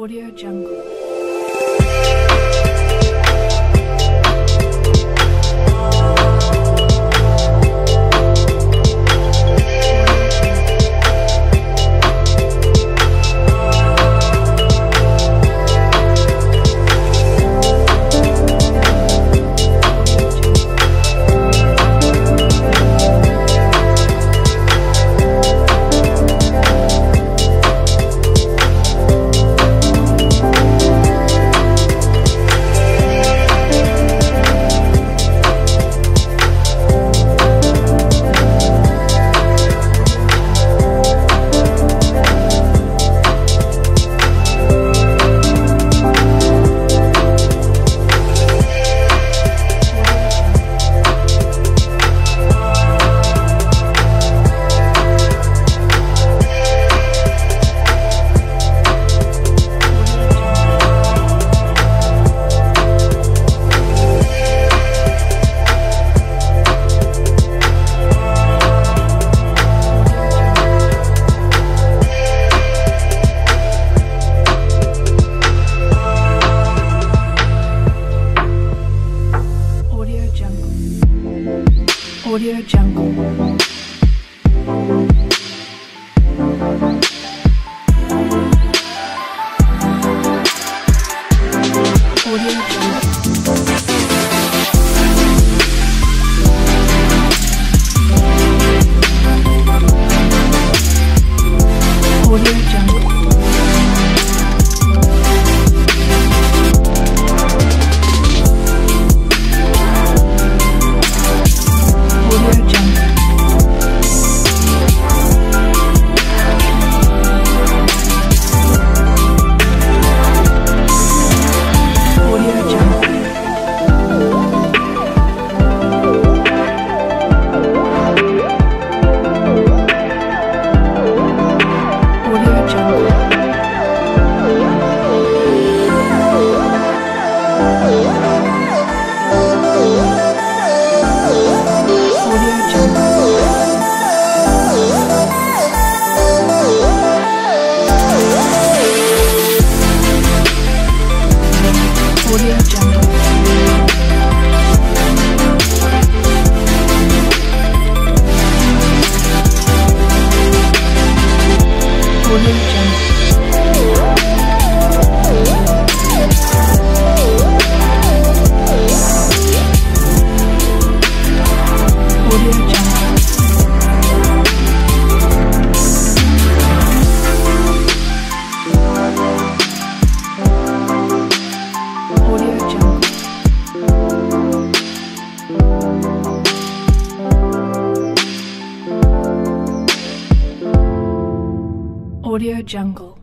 Audio Jungle. Audio Jungle. Audio Audio Jungle. Audio Audio Jungle.